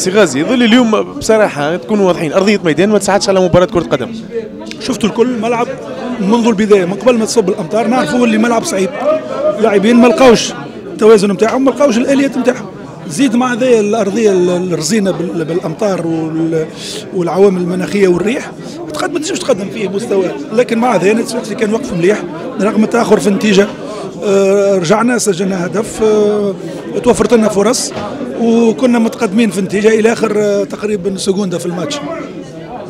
سي غازي يظل اليوم بصراحة تكونوا واضحين. أرضية ميدان ما تساعدش على مباراة كرة قدم. شفتوا الكل ملعب منذ البداية من قبل ما تصب الأمطار نعرفوا اللي ملعب صعيب لاعبين ما لقاوش التوازن نتاعهم ما لقاوش الآليات نتاعهم زيد مع ذا الأرضية الرزينة بالأمطار والعوامل المناخية والريح تقدم ما تنجمش تقدم فيه مستوى. لكن مع ذلك كان وقف مليح رغم التأخر في النتيجة. رجعنا سجلنا هدف آه، توفرت لنا فرص وكنا متقدمين في النتيجة إلى آخر آه، تقريبا seconde في الماتش.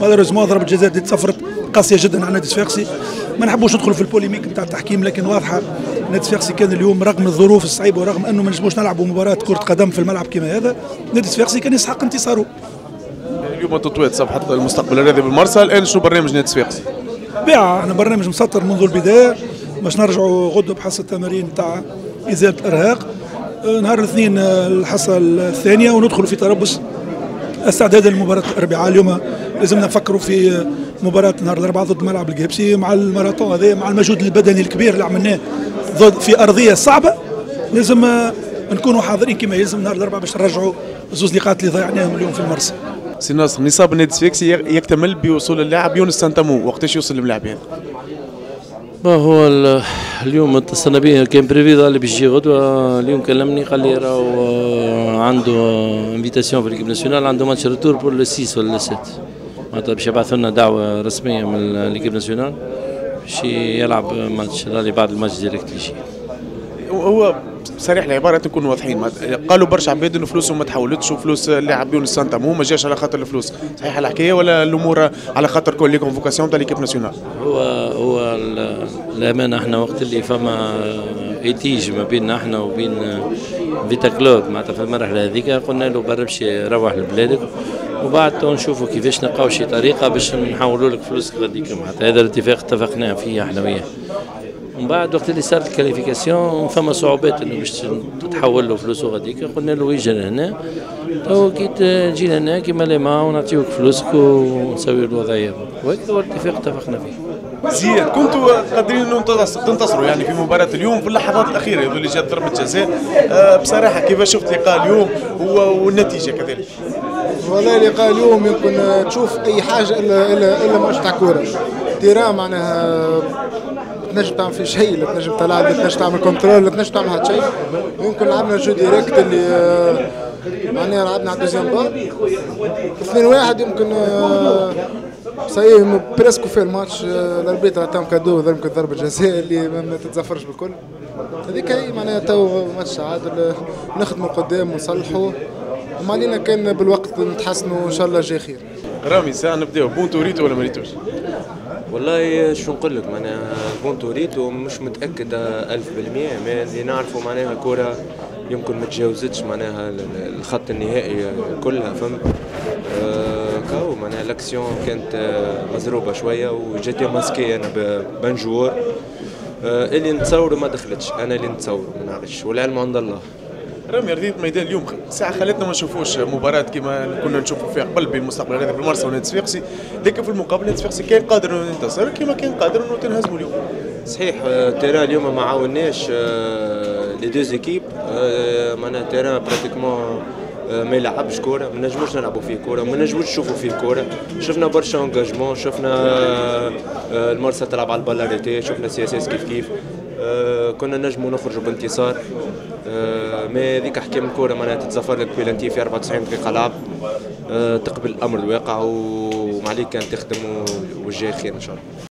malheureusement ضربة جزاء دي تصفرت قاسية جدا على نادي صفاقسي ما نحبوش ندخلوا في ال polémique نتاع التحكيم لكن واضحة نادي صفاقسي كان اليوم رغم الظروف الصعيبة ورغم أنه ما نجموش نلعبوا مباراة كرة قدم في الملعب كما هذا نادي صفاقسي كان يستحق انتصاره. اليوم تطويت صفحة المستقبل الرياضي بالمرسى الان شنو برنامج نادي صفاقسي؟ بيع إحنا برنامج مسطر منذ البداية. باش نرجعوا غدوه بحصة التمارين تاع إزالة الأرهاق. آه، نهار الاثنين آه، الحصة الثانية وندخلوا في تربص استعداد لمباراة الأربعاء. اليوم لازمنا نفكروا في آه، مباراة نهار الأربعاء ضد ملعب القابسي مع الماراثون هذا مع المجهود البدني الكبير اللي عملناه ضد في أرضية صعبة. لازم نكونوا حاضرين كما يلزم نهار الأربعاء باش نرجعوا زوز نقاط اللي ضيعناهم اليوم في المرسى. سي ناصر نصاب النادي الصفاقسي يكتمل بوصول اللاعب يونس سانتامو وقتاش يوصل الملاعب هذا؟ ما هو اليوم اتصلنا به كان prévu اللي بيجي غدوه اليوم كلمني قال لي راهو عنده invitation في l'équipe nationale عنده match retour pour le 6 ولا 7 معناتها باش يبعثوا لنا دعوه رسميه من l'équipe nationale باش يلعب match aller بعد الماتش direct يجي هو صريح العبارة تكون واضحين. قالوا برشا عباد إنه فلوسهم ما تحولتش وفلوس اللاعب يونس سانتا مو ما جاش على خاطر الفلوس. صحيح الحكاية ولا الأمور على خاطر كل convocation تاع l'équipe nationale هو هو الأمانة إحنا وقت اللي فما ايتيج ما بيننا إحنا وبين فيتا كلوب معناتها في المرحلة هذيك قلنا له برا باش روح لبلادك. وبعد نشوفوا كيفاش نلقاو شي طريقة باش نحولوا لك فلوسك غاديك. معناتها هذا الاتفاق اتفقنا فيه إحنا وياه. ومن بعد وقت اللي صارت ال qualification فما صعوبات إنه باش تتحول له فلوسه غاديك قلنا له يجي لهنا. تو كي تجي لهنا كيما ليما ونعطيوك فلوسك ونسوي الوضعيه وهذا هو الاتفاق اتفقنا فيه. زياد كنتوا قادرين إنه تنتصروا يعني في مباراة اليوم في اللحظات الأخيرة اللي جات ضربة جزاء. أه بصراحة كيف شفت لقاء اليوم؟ والنتيجة كذلك. والله لقاء اليوم يمكن تشوف أي حاجة الا الا إلا ماتش تاع كورة. terrain معناها تنجم تعمل فيه شيء تنجم تلعب تنجم تعمل contrôle تنجم تعمل حتى شيء يمكن لعبنا jeu direct اللي آه، معناها لعبنا على ال deuxième balle. اثنين واحد يمكن صحيح presque في الماتش آه، ال arbitre عطاهم cadeau ضرب ضربة جزاء اللي ما تتزفرش بالكل. هذيك هي معناها تو ماتش عادل نخدموا قدام ونصلحوا وما علينا كان بالوقت نتحسنوا إن شاء الله جاي خير. رامي ساعة نبدأو. بونتو ريتو ولا ما ريتوش؟ والله شو نقول لك معناها بونتو ريتو مش متاكد 1000% ما اللي نعرفه معناها الكره يمكن ما تجاوزتش معناها الخط النهائي كلها فهمت؟ آه كاو معناها الأكسيون كانت آه، مزروبة شوية و j'étais masqué أنا ب un joueur آه اللي نتصور ما دخلتش أنا اللي نتصور ما نعرفش والعلم عند الله. رامي ارضيه ميدان اليوم ساعة خلتنا ما نشوفوش مباراة كما كنا نشوفوا فيها قبل بين المستقبل هذا بالمرسى ونادي صفاقسي لكن في المقابل نادي صفاقسي كان قادر إنه ينتصر كما كان قادر إنه تنهزموا اليوم. صحيح آه، terrain اليوم ما عاوناش آه، les deux équipes. آه، معناها terrain pratiquement ما يلعبش كورة ما نجموش نلعبوا فيه كورة ما نجموش نشوفوا فيه كورة. شفنا برشا engagement شفنا المرسى تلعب على ال balle arrêtée شفنا CSS كيف كيف. كنا نجموا نخرجوا بانتصار. ما ذيك احكام الكوره معناها تتزفر لك بيلانتي في 94 دقيقة لعب. تقبل الأمر الواقع وما كان تخدم والجاي خير إن شاء الله.